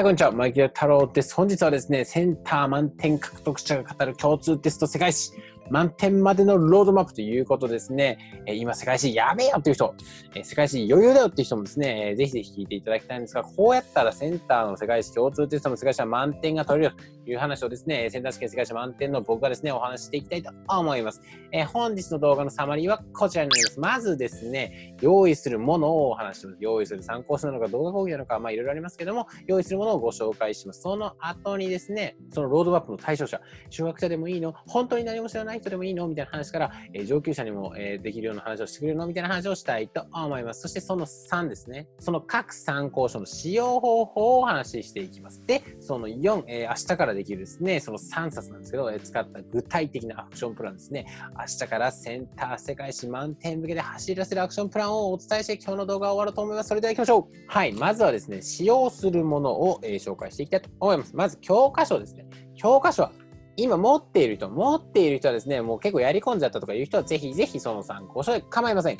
はい、こんにちは。マイケル太郎です。本日はですね、センター満点獲得者が語る共通テスト世界史満点までのロードマップということですね、え今世界史やべえよっていう人、え世界史余裕だよっていう人もですね、えぜひぜひ聞いていただきたいんですが、こうやったらセンターの世界史共通テストの世界史は満点が取れるという話をですね、センター試験世界史満点の僕がですね、お話していきたいと思います。え本日の動画のサマリーはこちらになります。まずですね、用意するものをお話します。用意する参考書なのか動画講義なのか、まあいろいろありますけども、用意するものをご紹介します。その後にですね、そのロードマップの対象者、中学者でもいいの？本当に何も知らない？人でもいいの？みたいな話から、えー、上級者にも、えー、できるような話をしてくれるのみたいな話をしたいと思います。そしてその3ですね。その各参考書の使用方法をお話ししていきます。で、その4、えー、明日からできるですね、その3冊なんですけど、えー、使った具体的なアクションプランですね。明日からセンター世界史満点向けで走らせるアクションプランをお伝えして今日の動画は終わると思います。それでは行きましょう。はい、まずはですね、使用するものを、えー、紹介していきたいと思います。まず教科書ですね。教科書は今持っている人、持っている人はですね、もう結構やり込んじゃったとかいう人は、ぜひぜひその参考書で構いません。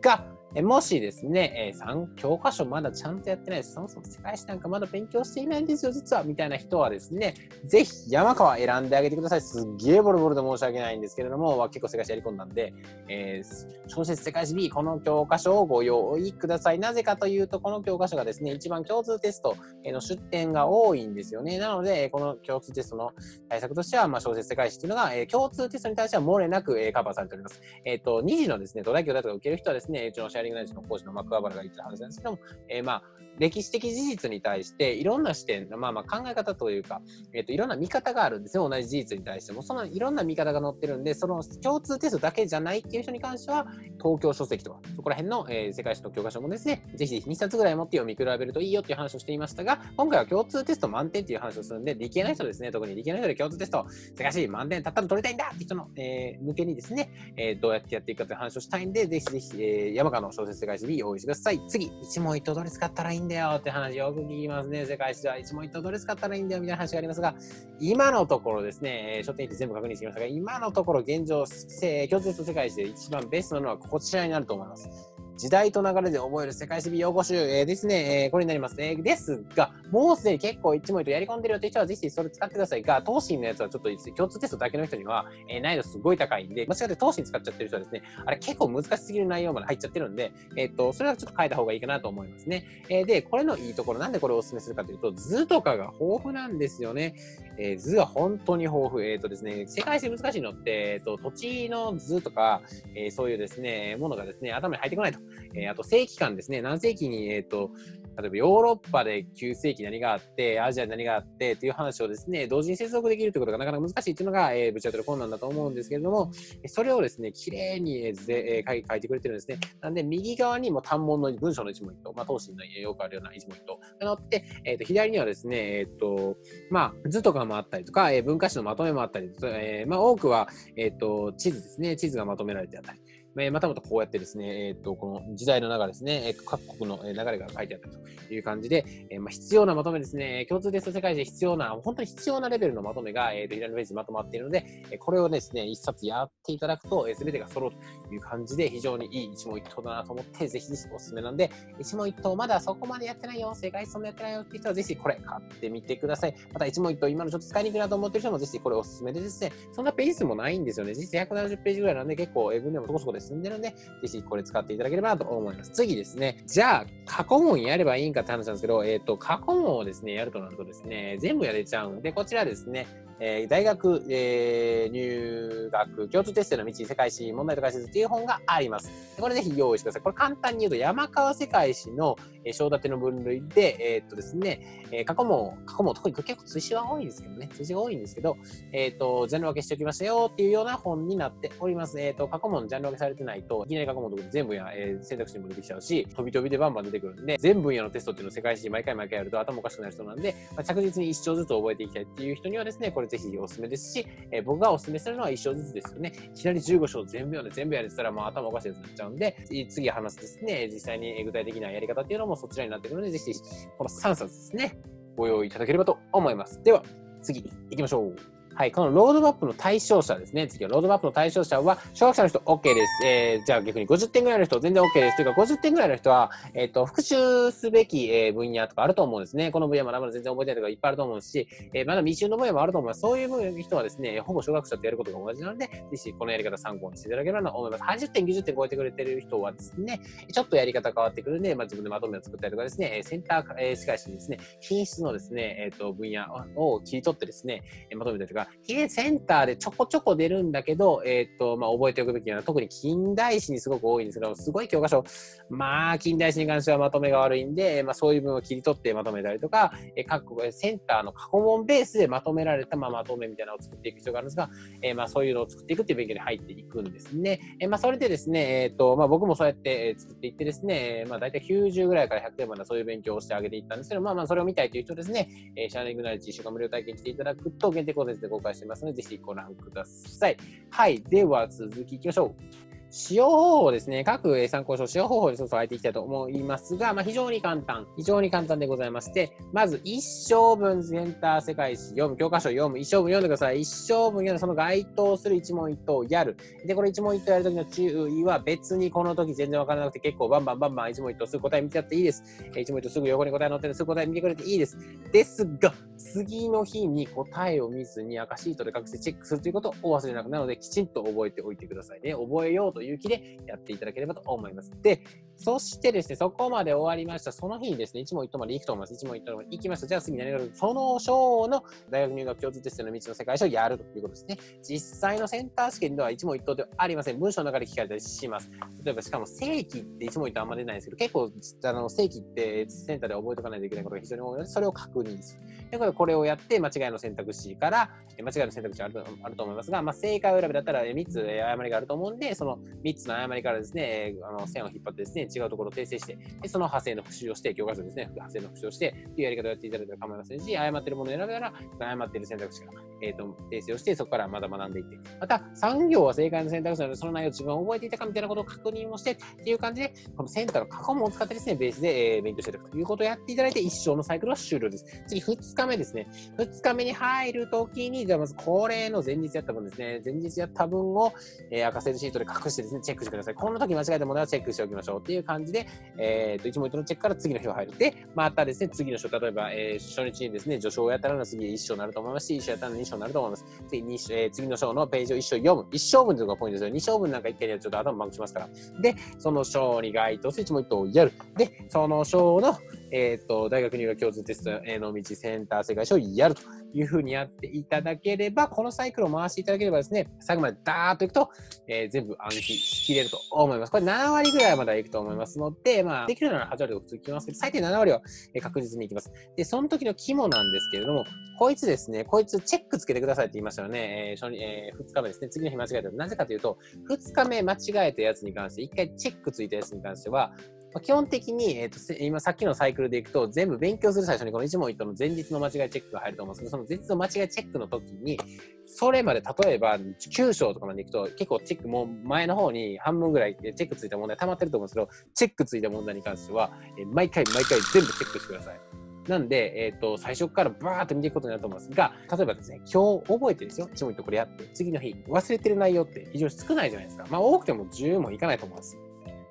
が、もしですね、えー、教科書まだちゃんとやってないです。そもそも世界史なんかまだ勉強していないんですよ、実は。みたいな人はですね、ぜひ山川選んであげてください。すっげえボロボロで申し訳ないんですけれども、結構世界史やり込んだんで、えー、小説世界史 B、この教科書をご用意ください。なぜかというと、この教科書がですね、一番共通テストの出典が多いんですよね。なので、この共通テストの対策としては、まあ、小説世界史っていうのが、え、共通テストに対しては漏れなく、え、カバーされております。えっ、ー、と、2次のですね、土台教だとか受ける人はですね、うちのシェアリングナイツの講師の桑原が言った話なんですけども、えー、まあ、歴史的事実に対していろんな視点、まあ、まあ考え方というか、えー、といろんな見方があるんですよ同じ事実に対してもそのいろんな見方が載ってるんでその共通テストだけじゃないっていう人に関しては東京書籍とかそこら辺の、えー、世界史の教科書もですねぜひぜひ2冊ぐらい持って読み比べるといいよっていう話をしていましたが今回は共通テスト満点っていう話をするんで理系の人ですね特に理系の人で共通テスト世界史満点たったの取りたいんだって人の、えー、向けにですね、えー、どうやってやっていくかという話をしたいんでぜひぜひ、えー、山川の小説世界史 B 用意してください次一問一答どれ使ったらいいんだよって話よく聞きますね。世界史では一問一答どれ使ったらいいんだよみたいな話がありますが、今のところですね、書店行って全部確認してきましたが、今のところ現状、共通と世界史で一番ベストなのはこちらになると思います。時代と流れで覚える世界史美用語集、えー、ですね、えー、これになりますね。ですが、もうすでに結構一問一答やり込んでるよって人はぜひそれ使ってくださいが、東進のやつはちょっと共通テストだけの人には、えー、難易度すごい高いんで、間違って東進使っちゃってる人はですね、あれ結構難しすぎる内容まで入っちゃってるんで、えっ、と、それはちょっと変えた方がいいかなと思いますね。えー、で、これのいいところ、なんでこれをお勧めするかというと、図とかが豊富なんですよね。えー、図は本当に豊富。えっ、とですね、世界史難しいのって、えっ、と、土地の図とか、えそういうですね、ものがですね、頭に入ってこないと。えあと、世期間ですね、何世紀に、えっ、と、例えばヨーロッパで9世紀何があって、アジアで何があってっていう話をですね、同時に接続できるということがなかなか難しいっていうのが、えー、ぶち当たる困難だと思うんですけれども、それをですね、綺麗に図で、えー、書いてくれてるんですね。なんで、右側にも単文の文章の一問一答、まあ、東進のよくあるような一問一答が載って、え、ー、と、左にはですね、えっ、ー、と、まあ、図とかもあったりとか、えー、文化史のまとめもあったり、えー、まあ、多くは、えっ、と、地図ですね、地図がまとめられてあったり、えまたまたこうやってですね、えっ、ー、と、この時代の流れですね、え、各国の流れが書いてあったという感じで、え、まあ、必要なまとめですね、共通テスト世界で必要な、本当に必要なレベルのまとめが、えー、と左のページにまとまっているので、えこれをですね、一冊やっていただくと、えー、全てが揃うという感じで、非常にいい一問一答だなと思って、ぜひぜひおすすめなんで、一問一答まだそこまでやってないよ、世界そんなやってないよっていう人は、ぜひこれ買ってみてください。また一問一答、今のちょっと使いにくいなと思ってる人も、ぜひこれおすすめでですね、そんなページ数もないんですよね。実際170ページぐらいなんで、結構英文でもそこそこです済んでるんで、ぜひこれ使っていただければなと思います。次ですね。じゃあ、過去問やればいいんかって話なんですけど、えっ、ー、と、過去問をですね、やるとなるとですね、全部やれちゃうんで、こちらですね、えー、大学、えー、入学、共通テストの道、世界史、問題と解説っていう本があります。これぜひ用意してください。これ簡単に言うと、山川世界史の章立ての分類で、えー、っとですね、えー、過去問、過去問、特に結構追試は多いんですけどね、追試が多いんですけど、え、っと、ジャンル分けしておきましたよっていうような本になっております。えっと、過去問ジャンル分けされてないと、いきなり過去問全部や、えー、選択肢にも出てきちゃうし、飛び飛びでバンバン出てくるんで、全分野のテストっていうのを世界史毎回毎回やると頭おかしくなる人なんで、まあ、着実に一章ずつ覚えていきたいっていう人にはですね、これぜひおすすめですし、えー、僕がおすすめするのは1章ずつですよね。いきなり15章全部読んで全部やれてたらもう頭おかしいやつになっちゃうんで、次話すですね、実際に具体的なやり方っていうのもそちらになってくるので、ぜひ、この3冊ですね、ご用意いただければと思います。では、次、行きましょう。はい、このロードマップの対象者ですね。次はロードマップの対象者は、小学者の人 OK です。えー、じゃあ逆に50点ぐらいの人全然 OK です。というか、50点ぐらいの人は、えっ、ー、と、復習すべき、えー、分野とかあると思うんですね。この分野まだまだ全然覚えてないとかいっぱいあると思うし、えー、まだ未習の分野もあると思います。そういう分野の人はですね、ほぼ小学者とやることが同じなので、ぜひこのやり方参考にしていただければなと思います。80点、90点超えてくれてる人はですね、ちょっとやり方変わってくるんで、まあ、自分でまとめを作ったりとかですね、センター、えー、仕返しにですね、品質のですね、えっ、と、分野を切り取ってですね、まとめたりとか、センターでちょこちょこ出るんだけど、えっ、ー、と、まあ、覚えておくべきなのは、特に近代史にすごく多いんですけど、すごい教科書、まあ、近代史に関してはまとめが悪いんで、まあ、そういう部分を切り取ってまとめたりとか、えー、各国センターの過去問ベースでまとめられた、まあ、まとめみたいなのを作っていく必要があるんですが、えー、まあ、そういうのを作っていくっていう勉強に入っていくんですね。えー、まあ、それでですね、えっ、ー、と、まあ、僕もそうやって作っていってですね、まあ、大体90ぐらいから100点までそういう勉強をしてあげていったんですけど、まあまあ、それを見たいという人ですね、えー、シャーニングナレッジ1週間無料体験していただくと、限定コンテンツで公開してますので、ぜひご覧ください。はい。では、続きいきましょう。使用方法ですね。各参考書、使用方法でちょっと変えていきたいと思いますが、まあ、非常に簡単。非常に簡単でございまして、まず一生分センター世界史読む、教科書読む、一生分読んでください。一生分読んで、その該当する一問一答やる。で、これ一問一答やるときの注意は別にこの時全然わからなくて結構バンバンバンバン一問一答すぐ答え見てやっていいです。一問一答すぐ横に答え載っててすぐ答え見てくれていいです。ですが、次の日に答えを見ずに赤シートで隠してチェックするということを忘れなくなので、きちんと覚えておいてくださいね。覚えようという気でやっていただければと思います。で、そしてですね、そこまで終わりました。その日にですね、一問一答まで行くと思います。一問一答まで行きました。じゃあ次何がある？その章の大学入学共通テストの道の世界史をやるということですね。実際のセンター試験では一問一答ではありません。文章の中で聞かれたりします。例えば、しかも正規って一問一答あんま出ないんですけど、結構、あの正規ってセンターで覚えておかないといけないことが非常に多いので、それを確認する。だからこれをやって、間違いの選択肢から、間違いの選択肢あるあると思いますが、まあ、正解を選びだったら3つ誤りがあると思うんで、その3つの誤りからですね、あの線を引っ張ってですね、違うところを訂正して、でその派生の復習をして、教科書ですね、派生の復習をして、というやり方をやっていただいたら構いませんし、誤っているものを選べたら、誤っている選択肢から、えーと、訂正をして、そこからまだ学んでいって、また産業は正解の選択肢なので、その内容を自分は覚えていたかみたいなことを確認をして、っていう感じで、このセンターの過去問を使ってですね、ベースで、えー、勉強していくということをやっていただいて、一生のサイクルは終了です。次、2日目ですね。2日目に入るときに、じゃあまず恒例の前日やった分ですね、前日やった分を、えー、赤線シートで隠してですね、チェックしてください。この時間違えたものはチェックしておきましょうっていう感じで、えー、と、一問一答のチェックから次の日は入る。で、またですね、次の章、例えば、えー、初日にですね、序章をやったら次1章になると思いますし、1章やったら2章になると思います。次、えー、次の章のページを1章読む。1章分というのがポイントですよ。2章分なんか1回やるとちょっと頭マークしますから。で、その章に該当する一問一答をやる。で、その章の、え、ー、と、大学入学共通テストの道センター世界史をやるというふうにやっていただければ、このサイクルを回していただければですね、最後までダーッといくと、えー、全部暗記しきれると思います。これ7割ぐらいまではいくと思いますので、まあ、できるなら8割を普通いきますけど、最低7割は確実にいきます。で、その時の肝なんですけれども、こいつですね、こいつチェックつけてくださいって言いましたよね。えー、初にえー、2日目ですね。次の日間違えた。なぜかというと、2日目間違えたやつに関して、1回チェックついたやつに関しては、まあ、基本的に、えーと、今さっきのサイクルでいくと全部勉強する最初にこの一問一答の前日の間違いチェックが入ると思うんですけどその前日の間違いチェックの時にそれまで例えば9章とかまでいくと結構チェックもう前の方に半分ぐらいチェックついた問題溜まってると思うんですけどチェックついた問題に関しては、えー、毎回毎回全部チェックしてください。なんで、えっ、ー、と、最初からバーっと見ていくことになると思いますが、例えばですね、今日覚えてるですよ、一問一答これやって、次の日忘れてる内容って非常に少ないじゃないですか。まあ多くても10もいかないと思います。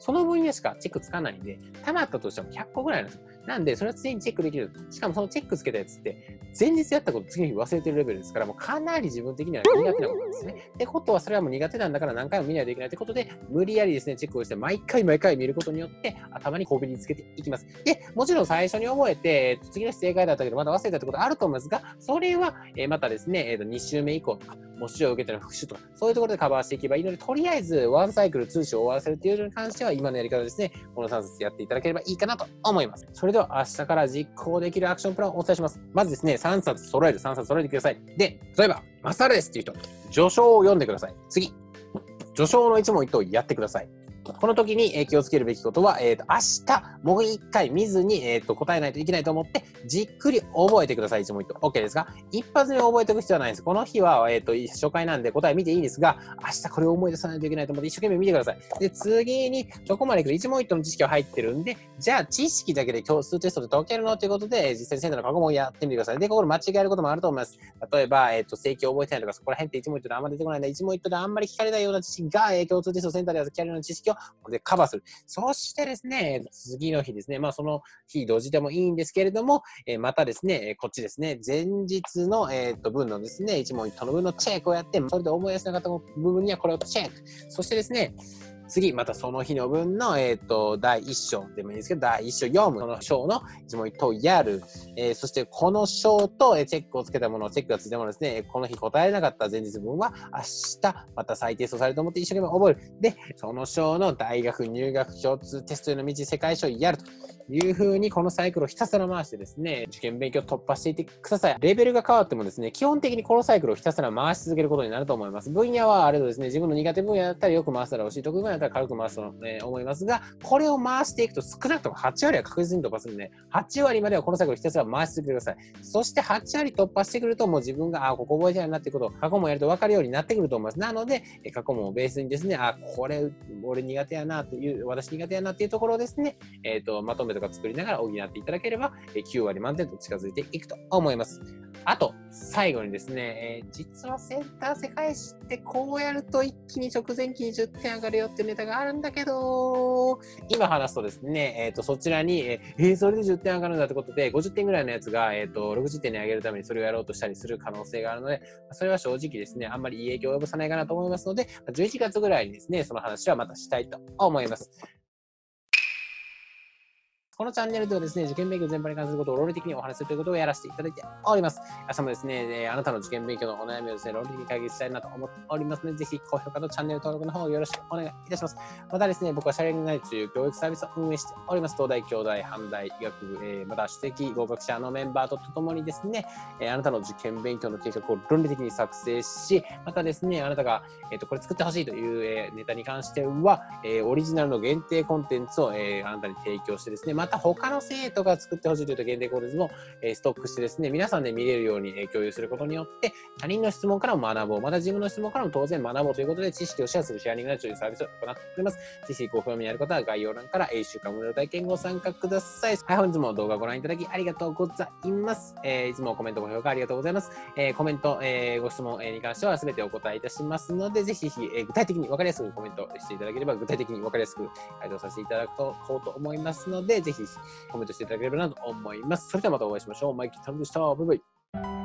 その分野しかチェックつかないんで、たまったとしても100個ぐらいなんですよ。なんで、それは常にチェックできる。しかもそのチェックつけたやつって、前日やったこと次の日忘れてるレベルですから、もうかなり自分的には苦手なことなんですね。ってことは、それはもう苦手なんだから何回も見ないといけないってことで、無理やりですね、チェックをして、毎回毎回見ることによって、頭にこびりつけていきます。で、もちろん最初に覚えて、次の日正解だったけど、まだ忘れたってことあると思いますが、それは、えまたですね、えー、と2週目以降とか、模試を受けての復習とか、そういうところでカバーしていけばいいので、とりあえず、ワンサイクル、通知を終わらせるっていうのに関しては、今のやり方ですね、この3冊やっていただければいいかなと思います。それれでは、明日から実行できるアクションプランをお伝えします。まずですね、3冊揃える、3冊揃えてください。で、例えば、マサルですっていう人、序章を読んでください。次、序章の一問一答やってください。この時に気をつけるべきことは、えっ、ー、と、明日、もう一回見ずに、えっ、ー、と、答えないといけないと思って、じっくり覚えてください、一問一答。OK ですか？一発目覚えておく必要はないです。この日は、えっ、ー、と、初回なんで答え見ていいですが、明日これを思い出さないといけないと思って、一生懸命見てください。で、次に、どこまで来る一問一答の知識は入ってるんで、じゃあ、知識だけで共通テストで解けるの？ということで、実際にセンターの過去問やってみてください。で、ここで間違えることもあると思います。例えば、えっ、と、正規を覚えてないとか、そこら辺って一問一答であんまり出てこないんで、一問一答であんまり聞かれないような知識が、え共通テストセンターでは聞かれるような知識をここでカバーする。そしてですね、次の日ですね、まあその日同時でもいいんですけれども、えー、またですね、こっちですね、前日の、えっ、と分のですね、一問一答の分のチェックをやって、それで思い出せなかった部分にはこれをチェック。そしてですね、次、またその日の分の、えっ、ー、と、第1章でもいいですけど、第1章読む。その章の一問一答やる。えー、そして、この章と、えチェックをつけたもの、チェックがついたものですね、この日答えなかった前日分は、明日、また再テストされると思って一生懸命覚える。で、その章の大学入学共通テストへの道、世界書やると。いうふうにこのサイクルをひたすら回してですね、受験勉強突破していってください。レベルが変わってもですね、基本的にこのサイクルをひたすら回し続けることになると思います。分野はあれですね、自分の苦手分野だったらよく回すだろうし、得意分野だったら軽く回すと、ね、思いますが、これを回していくと少なくとも8割は確実に突破するんで、8割まではこのサイクルをひたすら回し続けてください。そして8割突破してくると、もう自分が、あ、ここ覚えてないなっていうことを過去もやると分かるようになってくると思います。なので、過去もベースにですね、あ、これ俺苦手やなっていう、私苦手やなっていうところをですね、えっ、ー、と、まとめとか作りながら補っていただければ、9割満点と近づいていくと思います。あと、最後にですね、えー、実はセンター世界史ってこうやると一気に直前期に10点上がるよってネタがあるんだけど、今話すとですね、えっ、ー、と、そちらに、えー、それで10点上がるんだってことで、50点ぐらいのやつが、えっ、ー、と、60点に上げるためにそれをやろうとしたりする可能性があるので、それは正直ですね、あんまりいい影響を及ぼさないかなと思いますので、11月ぐらいにですね、その話はまたしたいと思います。このチャンネルではですね、受験勉強全般に関することを論理的にお話しするということをやらせていただいております。明日もですね、えあなたの受験勉強のお悩みをですね、論理的に解決したいなと思っておりますので、ぜひ高評価とチャンネル登録の方よろしくお願いいたします。またですね、僕はシャレンナイという教育サービスを運営しております。東大、京大、阪大、医学部、え、また首席合格者のメンバーとともにですね、えー、あなたの受験勉強の計画を論理的に作成し、またですね、あなたが、えーと、これ作ってほしいという、えー、ネタに関しては、えー、オリジナルの限定コンテンツを、えー、あなたに提供してですね、また他の生トが作ってほしいというと限定コーデズも、えストックしてですね、皆さんで見れるように、共有することによって、他人の質問からも学ぼう、また自分の質問からも当然学ぼうということで、知識をシェアするシェアリングなというサービスを行っております。ぜひご興味ある方は概要欄から、1週間無料体験ご参加ください。はい、本日も動画をご覧いただきありがとうございます。えー、いつもコメントご評価ありがとうございます。えー、コメント、えー、ご質問、に関しては全てお答えいたしますので、ぜひぜひ、え具体的に分かりやすくコメントしていただければ、具体的に分かりやすく回答させていただこうと思いますので、ぜひコメントしていただければなと思います。思います。それではまたお会いしましょう。マイキータムでした。バイバイ。